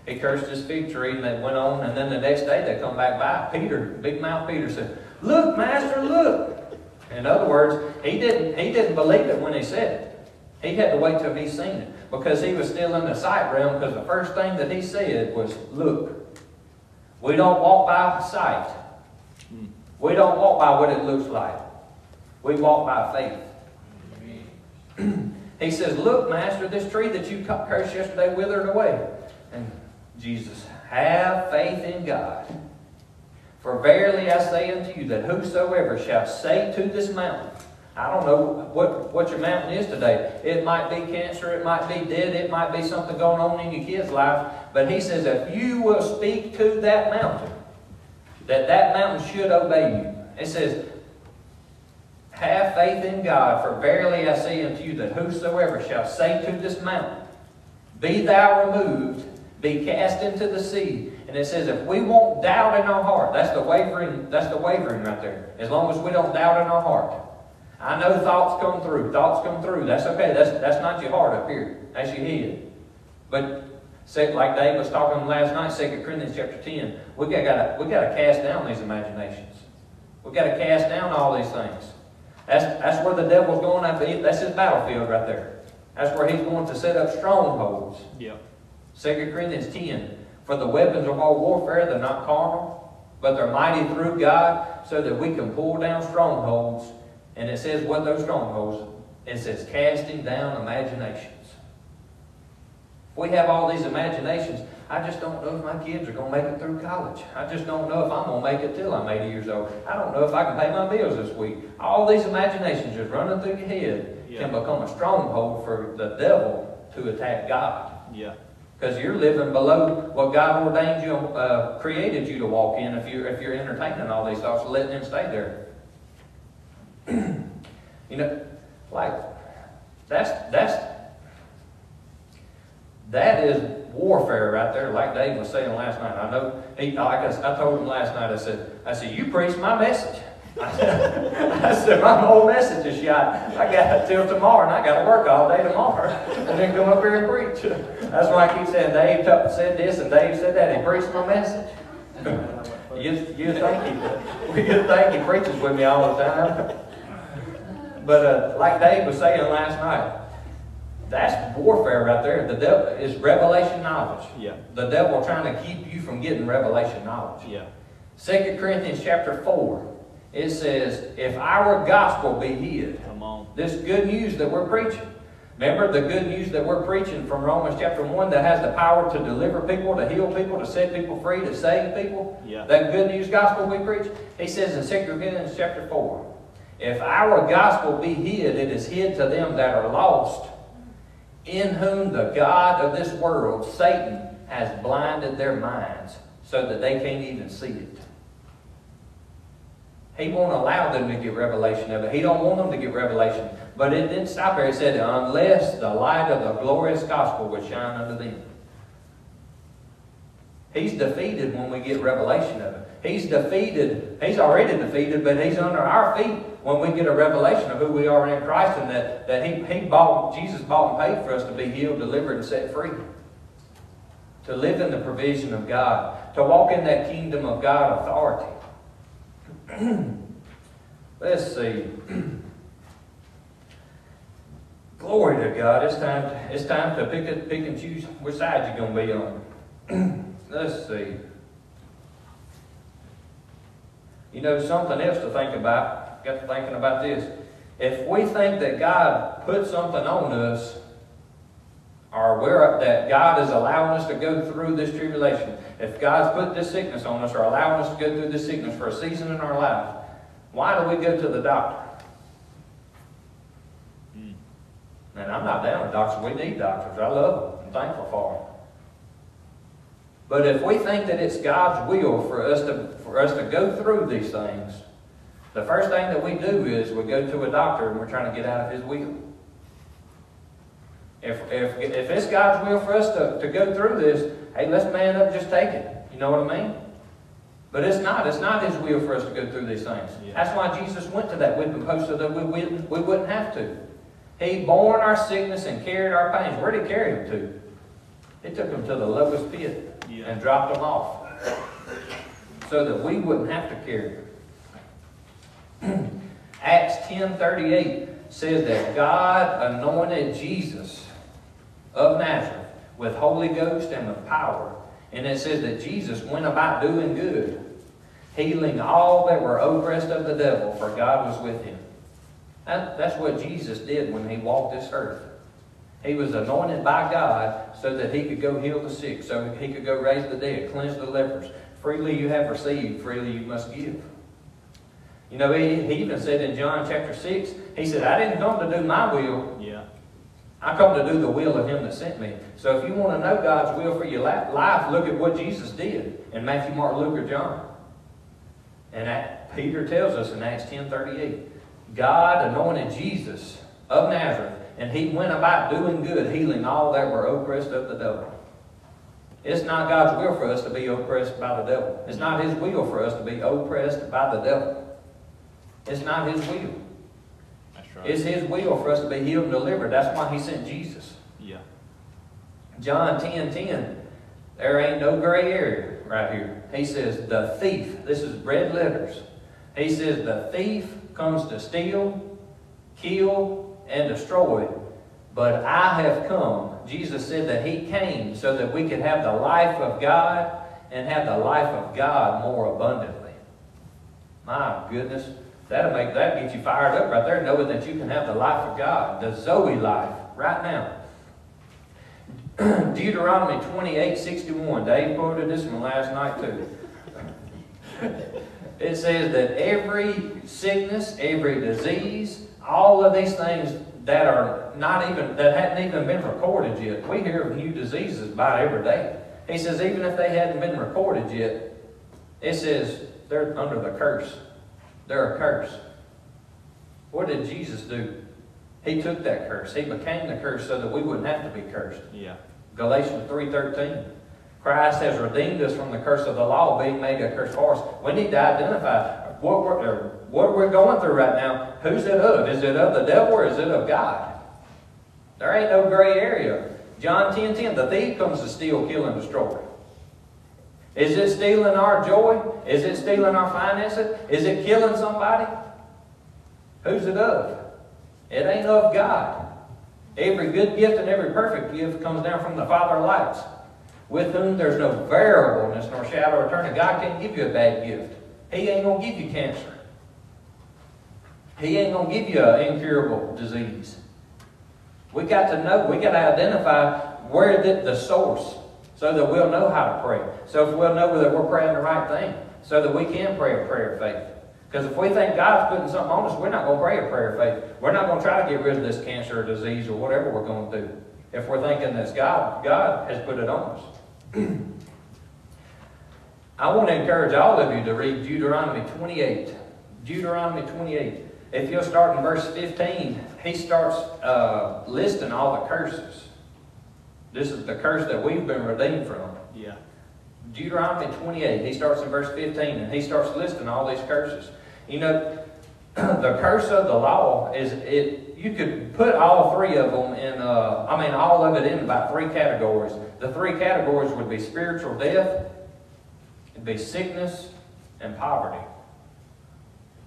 He cursed his fig tree and they went on. And then the next day they come back by. Peter, big mouth Peter said, Look, master, look. In other words, he didn't, he didn't believe it when he said it. He had to wait till he seen it because he was still in the sight realm because the first thing that he said was, Look. We don't walk by sight. We don't walk by what it looks like. We walk by faith. he says, Look, Master, this tree that you cursed yesterday withered away. And Jesus, have faith in God. For verily I say unto you that whosoever shall say to this mountain, I don't know what, what your mountain is today. It might be cancer, it might be dead, it might be something going on in your kid's life. But he says, if you will speak to that mountain, that that mountain should obey you. It says, have faith in God, for verily I say unto you that whosoever shall say to this mountain, Be thou removed, be cast into the sea. And it says if we won't doubt in our heart, that's the wavering, that's the wavering right there. As long as we don't doubt in our heart. I know thoughts come through. Thoughts come through. That's okay. That's that's not your heart up here. That's your head. But say, like Dave was talking last night, 2 Corinthians chapter 10, we got gotta we gotta cast down these imaginations. We've gotta cast down all these things. That's, that's where the devil's going after. That's his battlefield right there. That's where he's going to set up strongholds. Yep. 2 Corinthians 10. For the weapons of our warfare, they're not carnal, but they're mighty through God, so that we can pull down strongholds. And it says what those strongholds, it says casting down imaginations. We have all these imaginations, I just don't know if my kids are going to make it through college. I just don't know if I'm going to make it till I'm 80 years old. I don't know if I can pay my bills this week. All these imaginations just running through your head Yeah. can become a stronghold for the devil to attack God. Yeah. Because you're living below what God ordained you, uh, created you to walk in if you're, if you're entertaining all these thoughts, letting them stay there. You know, like, that's, that's, that is warfare right there, like Dave was saying last night. I know, he, like I, I told him last night, I said, I said, you preached my message. I said, I said, my whole message is shot. I got till tomorrow, and I got to work all day tomorrow, and then come up here and preach. That's why I keep saying Dave said this and Dave said that. He preached my message. you, you think he, you think he preaches with me all the time. But uh, like Dave was saying last night, that's warfare right there. The devil is revelation knowledge. Yeah. The devil trying to keep you from getting revelation knowledge. Yeah. 2 Corinthians chapter 4, it says, If our gospel be hid, Come on. this good news that we're preaching. Remember the good news that we're preaching from Romans chapter 1 that has the power to deliver people, to heal people, to set people free, to save people? Yeah. That good news gospel we preach? He says in 2 Corinthians chapter 4, If our gospel be hid, it is hid to them that are lost, in whom the God of this world, Satan, has blinded their minds so that they can't even see it. He won't allow them to get revelation of it. He don't want them to get revelation. But it didn't stop there. It said, unless the light of the glorious gospel would shine unto them. He's defeated when we get revelation of it. He's defeated, he's already defeated, but he's under our feet when we get a revelation of who we are in Christ and that, that he, he bought, Jesus bought and paid for us to be healed, delivered, and set free. To live in the provision of God. To walk in that kingdom of God authority. Let's see. Glory to God. It's time to, it's time to pick, pick and choose which side you're going to be on. Let's see. You know, something else to think about. Got to thinking about this. If we think that God put something on us, or we're, that God is allowing us to go through this tribulation, if God's put this sickness on us or allowing us to go through this sickness for a season in our life, why do we go to the doctor? Mm. And I'm not down with doctors. We need doctors. I love them. I'm thankful for them. But if we think that it's God's will for us to for us to go through these things, the first thing that we do is we go to a doctor and we're trying to get out of his will. If, if, if it's God's will for us to, to go through this, hey, let's man up and just take it. You know what I mean? But it's not. It's not His will for us to go through these things. Yeah. That's why Jesus went to that whipping post so that we, we, we wouldn't have to. He borne our sickness and carried our pains. Where did He carry him to? He took him to the lowest pit Yeah. and dropped him off so that we wouldn't have to carry him. Acts 10.38 says that God anointed Jesus of Nazareth with Holy Ghost and with power. And it says that Jesus went about doing good, healing all that were oppressed of the devil, for God was with him. That, that's what Jesus did when he walked this earth. He was anointed by God so that he could go heal the sick, so he could go raise the dead, cleanse the lepers. Freely you have received, freely you must give. You know, he, he even said in John chapter 6, he said, I didn't come to do my will, Yeah. I come to do the will of him that sent me. So if you want to know God's will for your life, look at what Jesus did in Matthew, Mark, Luke, or John. And that, Peter tells us in Acts 10.38, God anointed Jesus of Nazareth, and he went about doing good, healing all that were oppressed of the devil. It's not God's will for us to be oppressed by the devil. It's not his will for us to be oppressed by the devil. It's not his will. That's right. It's his will for us to be healed and delivered. That's why he sent Jesus. yeah. John 10 10, there ain't no gray area right here. He says, the thief, this is red letters. He says, the thief comes to steal, kill, and destroy. But I have come. Jesus said that he came so that we could have the life of God and have the life of God more abundantly. My goodness. That'll make that get you fired up right there, knowing that you can have the life of God, the Zoe life, right now. Deuteronomy 28, 61. Dave quoted this one last night too. It says that every sickness, every disease, all of these things that are not even, that hadn't even been recorded yet. We hear of new diseases about every day. He says even if they hadn't been recorded yet, it says they're under the curse. They're a curse. What did Jesus do? He took that curse. He became the curse so that we wouldn't have to be cursed. Yeah. Galatians 3.13. Christ has redeemed us from the curse of the law, being made a curse for us. We need to identify what we're, uh, what we're going through right now. Who's it of? Is it of the devil or is it of God? There ain't no gray area. John 10.10, the thief comes to steal, kill, and destroy. Is it stealing our joy? Is it stealing our finances? Is it killing somebody? Who's it of? It ain't of God. Every good gift and every perfect gift comes down from the Father of lights, with whom there's no variableness nor shadow of turning. God can't give you a bad gift. He ain't going to give you cancer. He ain't going to give you an incurable disease. We got to know, we got to identify where the, the source, so that we'll know how to pray. So if we'll know that we're praying the right thing, so that we can pray a prayer of faith. Because if we think God's putting something on us, we're not going to pray a prayer of faith. We're not going to try to get rid of this cancer or disease or whatever we're going to do. If we're thinking that God, God has put it on us. I want to encourage all of you to read Deuteronomy 28. Deuteronomy 28. If you'll start in verse 15, he starts uh, listing all the curses. This is the curse that we've been redeemed from. Yeah. Deuteronomy 28, he starts in verse 15, and he starts listing all these curses. You know, the curse of the law is it. You could put all three of them in. Uh, I mean, all of it in about three categories. The three categories would be spiritual death, it'd be sickness, and poverty.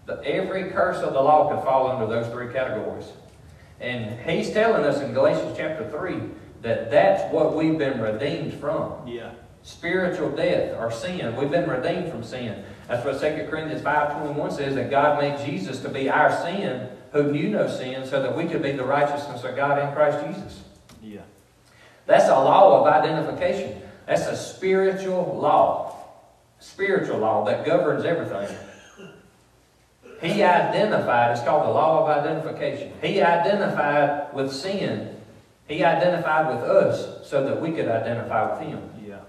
The, every curse of the law could fall under those three categories. And he's telling us in Galatians chapter 3 that that's what we've been redeemed from. Yeah. Spiritual death or sin. We've been redeemed from sin. That's what 2 Corinthians 5.21 says, that God made Jesus to be our sin, who knew no sin, so that we could be the righteousness of God in Christ Jesus. Yeah. That's a law of identification. That's a spiritual law. Spiritual law that governs everything. He identified, it's called the law of identification. He identified with sin. He identified with us so that we could identify with him. Yeah.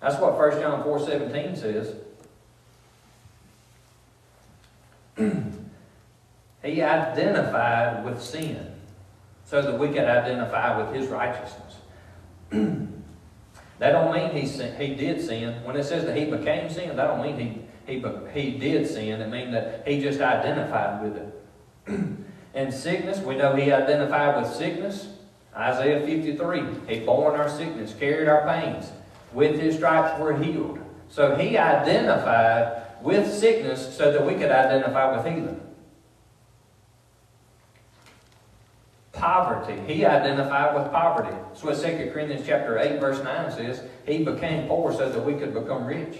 That's what 1 John 4 17 says. he identified with sin so that we could identify with his righteousness. that don't mean he, sin, he did sin. When it says that he became sin, that don't mean he, he, he did sin. It means that he just identified with it. In sickness, we know he identified with sickness. Isaiah 53, he bore our sickness, carried our pains. With his stripes we're healed. So he identified with sickness so that we could identify with healing. Poverty. He identified with poverty. That's what 2 Corinthians chapter 8, verse 9 says. He became poor so that we could become rich.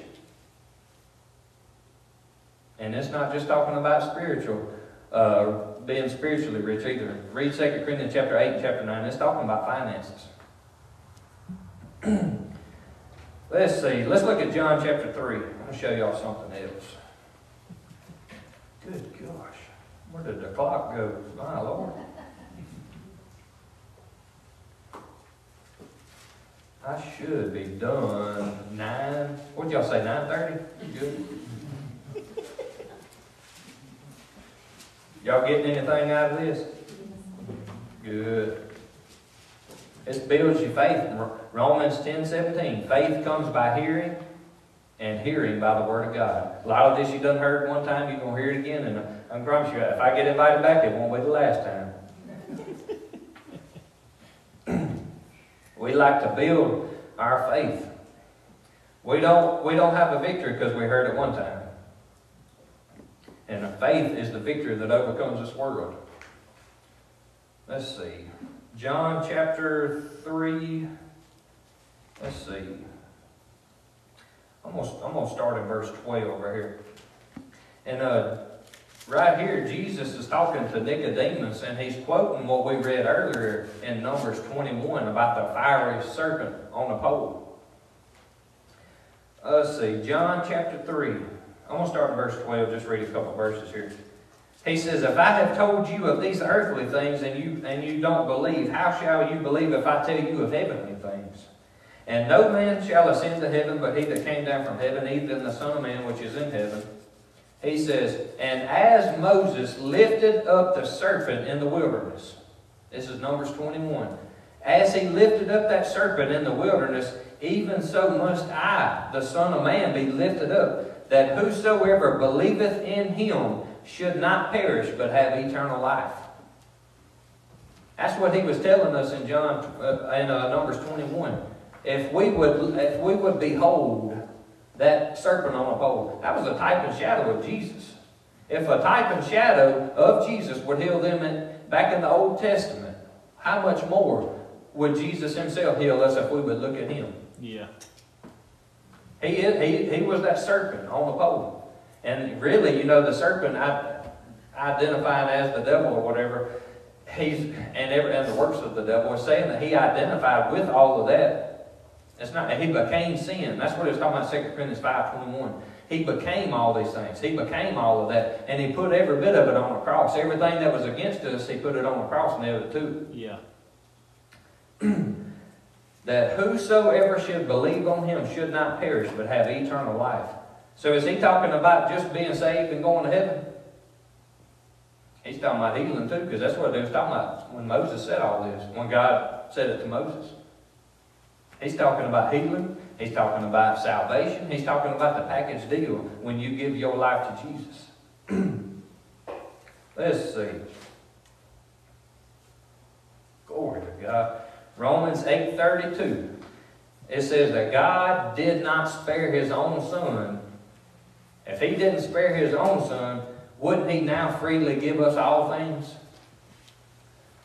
And it's not just talking about spiritual, uh, being spiritually rich either. Read 2 Corinthians chapter 8 and chapter 9. It's talking about finances. Let's see. Let's look at John chapter 3. I'm going to show y'all something else. Good gosh. Where did the clock go? My Lord. I should be done nine. What'd y'all say? Nine thirty? Good. Y'all getting anything out of this? Good. It builds your faith. Romans 10 17. Faith comes by hearing, and hearing by the Word of God. A lot of this you done heard one time, you're going to hear it again, and I promise you, if I get invited back, it won't be the last time. we like to build our faith. We don't, we don't have a victory because we heard it one time. And faith is the victory that overcomes this world. Let's see. John chapter 3. Let's see. I'm gonna, I'm gonna start in verse 12 right here. And uh, right here, Jesus is talking to Nicodemus, and he's quoting what we read earlier in Numbers 21 about the fiery serpent on the pole. Let's see, John chapter 3. I'm going to start in verse 12, just read a couple verses here. He says, If I have told you of these earthly things and you, and you don't believe, how shall you believe if I tell you of heavenly things? And no man shall ascend to heaven but he that came down from heaven, even the Son of Man which is in heaven. He says, And as Moses lifted up the serpent in the wilderness, this is Numbers 21, as he lifted up that serpent in the wilderness, even so must I, the Son of Man, be lifted up that whosoever believeth in him should not perish but have eternal life. That's what he was telling us in John uh, in uh, Numbers 21. If we would if we would behold that serpent on a pole, that was a type and shadow of Jesus. If a type and shadow of Jesus would heal them in, back in the Old Testament, how much more would Jesus himself heal us if we would look at him? Yeah. He, he, he was that serpent on the pole. And really, you know, the serpent identified as the devil or whatever, he's and every and the works of the devil is saying that he identified with all of that. It's not he became sin. That's what it's talking about 2 Corinthians 5 21. He became all these things. He became all of that. And he put every bit of it on the cross. Everything that was against us, he put it on the cross and nailed it to Yeah. that whosoever should believe on him should not perish but have eternal life. So is he talking about just being saved and going to heaven? He's talking about healing too, because that's what he was talking about when Moses said all this, when God said it to Moses. He's talking about healing, He's talking about salvation. He's talking about the package deal when you give your life to Jesus. Let's see. Glory to God. Romans 8:32. It says that God did not spare his own son. If he didn't spare his own son, wouldn't he now freely give us all things?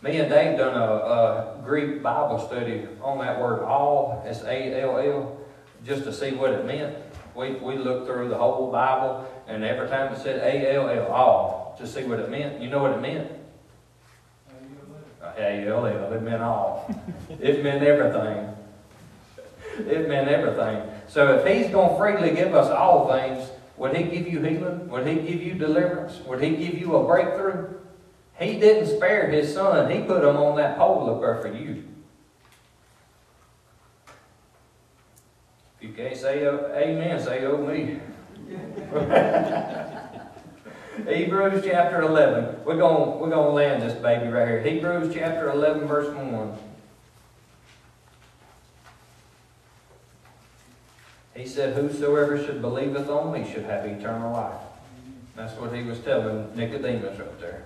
Me and Dave done a, a Greek Bible study on that word all, it's A-L-L, just to see what it meant. We, we looked through the whole Bible, and every time it said A-L-L, all, to see what it meant. You know what it meant? A-L-L, it meant all. It meant everything. It meant everything. So if he's going to freely give us all things, would he give you healing? Would he give you deliverance? Would he give you a breakthrough? He didn't spare his son. He put him on that pole up there for you. If you can't say uh, amen, say oh me. Hebrews chapter 11. We're going we're going to land this baby right here. Hebrews chapter 11, verse 1. He said, Whosoever should believeth on me should have eternal life. That's what he was telling Nicodemus right there.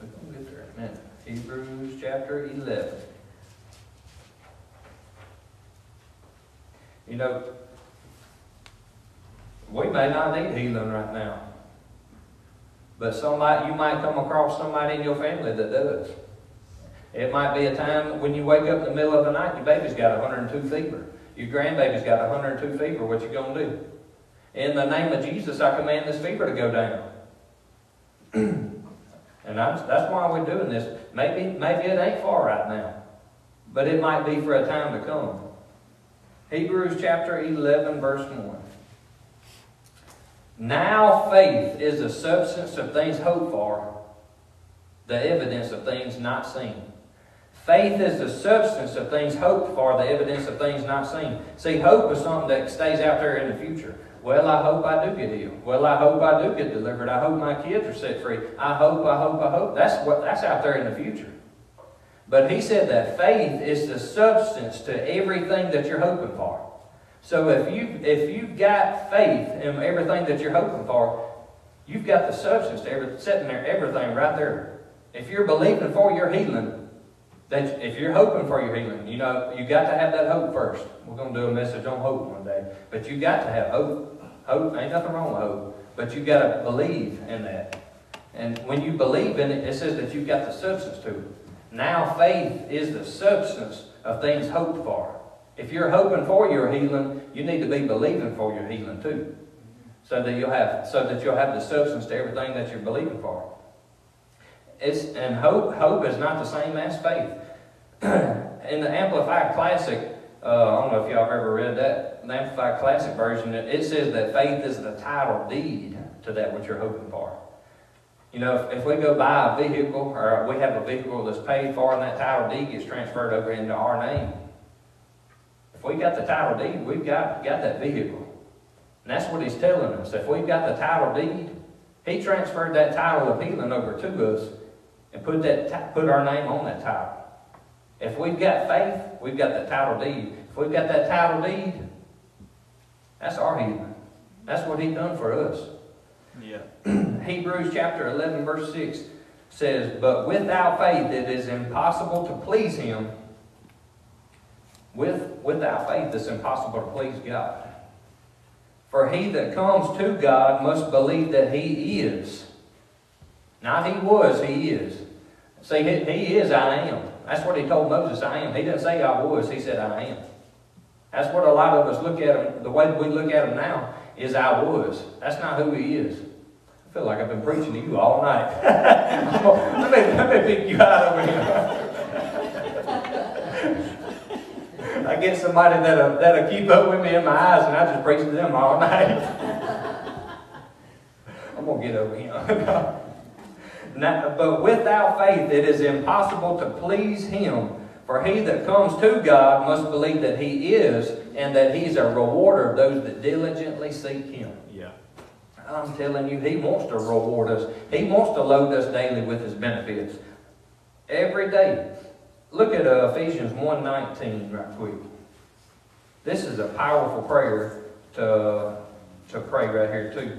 We're going to get there in a minute. Hebrews chapter 11. You know, we may not need healing right now. But somebody, you might come across somebody in your family that does. It might be a time when you wake up in the middle of the night, your baby's got 102 fever. Your grandbaby's got 102 fever. What you gonna do? In the name of Jesus, I command this fever to go down. and that's, that's why we're doing this. Maybe, maybe it ain't far right now, but it might be for a time to come. Hebrews chapter 11, verse 1. Now faith is the substance of things hoped for, the evidence of things not seen. Faith is the substance of things hoped for, the evidence of things not seen. See, hope is something that stays out there in the future. Well, I hope I do get healed. Well, I hope I do get delivered. I hope my kids are set free. I hope, I hope, I hope. That's what that's out there in the future. But he said that faith is the substance to everything that you're hoping for. So if you if you've got faith in everything that you're hoping for, you've got the substance to every, sitting there, everything right there. If you're believing for your healing, that if you're hoping for your healing, you know, you got to have that hope first. We're going to do a message on hope one day. But you got to have hope. Hope, ain't nothing wrong with hope. But you got to believe in that. And when you believe in it, it says that you've got the substance to it. Now faith is the substance of things hoped for. If you're hoping for your healing, you need to be believing for your healing too. So that you'll have so that you'll have the substance to everything that you're believing for. It's and hope hope is not the same as faith. in the Amplified Classic, uh, I don't know if y'all have ever read that, the Amplified Classic version, it, says that faith is the title deed to that which you're hoping for. You know, if, if we go buy a vehicle, or we have a vehicle that's paid for, and that title deed gets transferred over into our name, if we got the title deed, we've got, got that vehicle. And that's what he's telling us. If we've got the title deed, he transferred that title of healing over to us and put, that, put our name on that title. If we've got faith, we've got the title deed. If we've got that title deed, that's our healing. That's what he done for us. Yeah. Hebrews chapter 11, verse 6 says, But without faith it is impossible to please him. With, without faith it's impossible to please God. For he that comes to God must believe that he is. Not he was, he is. See, he, he is, I am. That's what he told Moses, I am. He didn't say I was, he said I am. That's what a lot of us look at him, the way we look at him now is I was. That's not who he is. I feel like I've been preaching to you all night. let, me, let me pick you out over here. I get somebody that'll, uh, that'll keep up with me in my eyes and I just preach to them all night. I'm going to get over here. Now, but without faith it is impossible to please him. For he that comes to God must believe that he is, and that he's a rewarder of those that diligently seek him. Yeah. I'm telling you, he wants to reward us. He wants to load us daily with his benefits. Every day. Look at uh, Ephesians 1.19 right quick. This is a powerful prayer to, to pray right here too.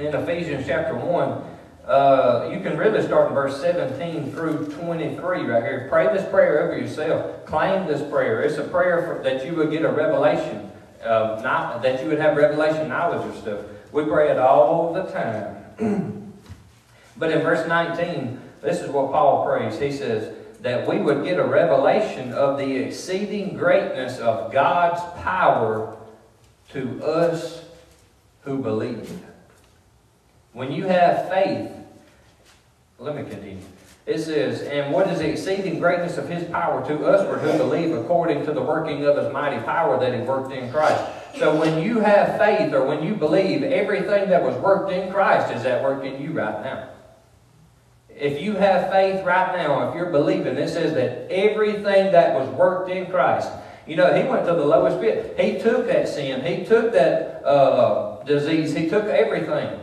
In Ephesians chapter 1, uh, you can really start in verse 17 through 23 right here. Pray this prayer over yourself. Claim this prayer. It's a prayer for, that you would get a revelation, uh, not, that you would have revelation knowledge of stuff. We pray it all the time. but in verse 19, this is what Paul prays. He says, that we would get a revelation of the exceeding greatness of God's power to us who believe. When you have faith, let me continue. It says, And what is the exceeding greatness of his power to us who believe according to the working of his mighty power that he worked in Christ? So when you have faith or when you believe, everything that was worked in Christ is at work in you right now. If you have faith right now, if you're believing, it says that everything that was worked in Christ, you know, he went to the lowest pit. He took that sin. He took that uh, disease. He took everything.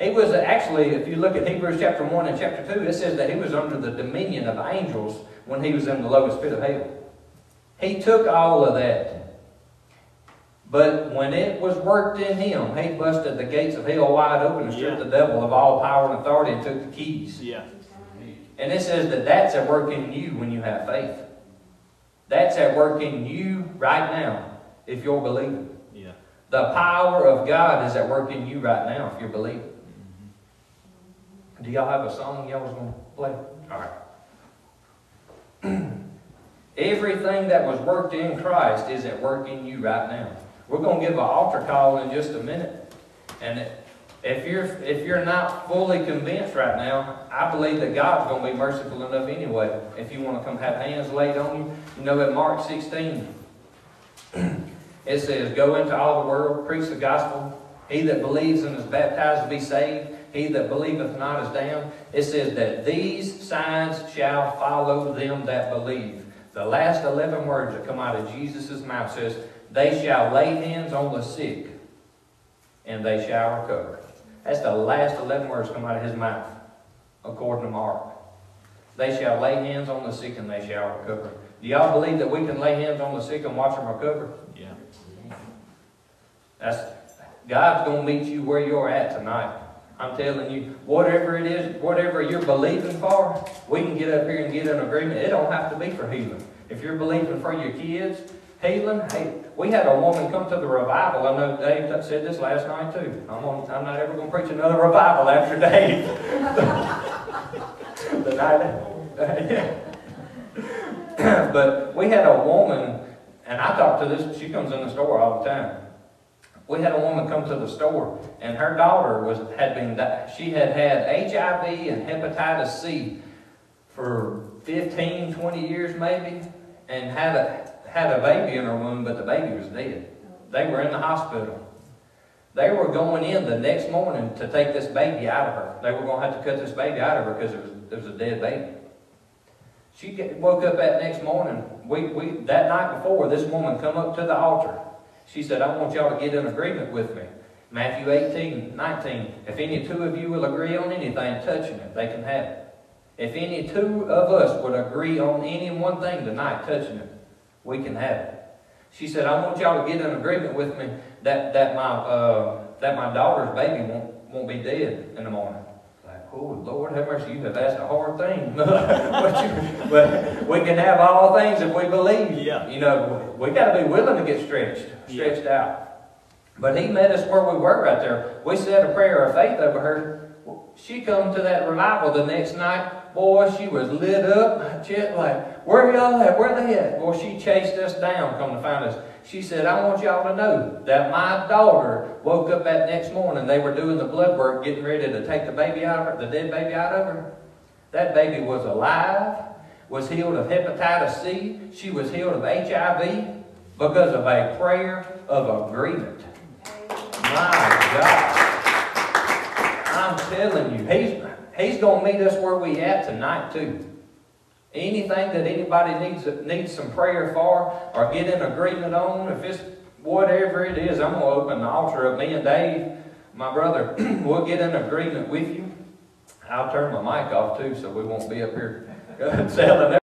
He was actually, if you look at Hebrews chapter 1 and chapter 2, it says that he was under the dominion of angels when he was in the lowest pit of hell. He took all of that. But when it was worked in him, he busted the gates of hell wide open and stripped Yeah. the devil of all power and authority and took the keys. Yeah. And it says that that's at work in you when you have faith. That's at work in you right now if you're believing. Yeah. The power of God is at work in you right now if you're believing. Mm-hmm. Do y'all have a song y'all was going to play? All right. Everything that was worked in Christ is at work in you right now. We're going to give an altar call in just a minute. And if you're, if you're not fully convinced right now, I believe that God's going to be merciful enough anyway. If you want to come have hands laid on you, you know, at Mark 16, it says, Go into all the world, preach the gospel. He that believes and is baptized will be saved. He that believeth not is damned. It says that these signs shall follow them that believe. The last 11 words that come out of Jesus' mouth says, They shall lay hands on the sick, and they shall recover. That's the last 11 words come out of his mouth, according to Mark. They shall lay hands on the sick, and they shall recover. Do y'all believe that we can lay hands on the sick and watch them recover? Yeah. That's God's gonna meet you where you're at tonight. I'm telling you, whatever it is, whatever you're believing for, we can get up here and get an agreement. It don't have to be for healing. If you're believing for your kids, healing, hey, we had a woman come to the revival. I know Dave said this last night too. I'm, on, I'm not ever gonna preach another revival after Dave. the night, but we had a woman, and I talk to this. She comes in the store all the time we had a woman come to the store and her daughter was had been she had had HIV and hepatitis C for 15 20 years maybe and had a had a baby in her womb but the baby was dead. They were in the hospital. They were going in the next morning to take this baby out of her. They were going to have to cut this baby out of her because it was, it was a dead baby. She woke up that next morning we, we that night before this woman come up to the altar. She said, I want y'all to get in agreement with me. Matthew 18, 19. If any two of you will agree on anything touching it, they can have it. If any two of us would agree on any one thing tonight touching it, we can have it. She said, I want y'all to get in agreement with me that, that, my, uh, that my daughter's baby won't, won't be dead in the morning. Like, oh, Lord have mercy, you have asked a hard thing. but, but we can have all things if we believe. Yeah. You know, we got to be willing to get stretched, stretched out. But he met us where we were right there. We said a prayer of faith over her. She come to that revival the next night. Boy, she was lit up. Like, where y'all at? Where they at? Boy, she chased us down, come to find us. She said, I want y'all to know that my daughter woke up that next morning. They were doing the blood work, getting ready to take the baby out of her, the dead baby out of her. That baby was alive, was healed of hepatitis C. She was healed of HIV because of a prayer of agreement. My God. I'm telling you, he's, he's going to meet us where we at tonight too. Anything that anybody needs needs some prayer for or get in agreement on, if it's whatever it is, I'm going to open the altar up. Me and Dave, my brother, we'll get in agreement with you. I'll turn my mic off too so we won't be up here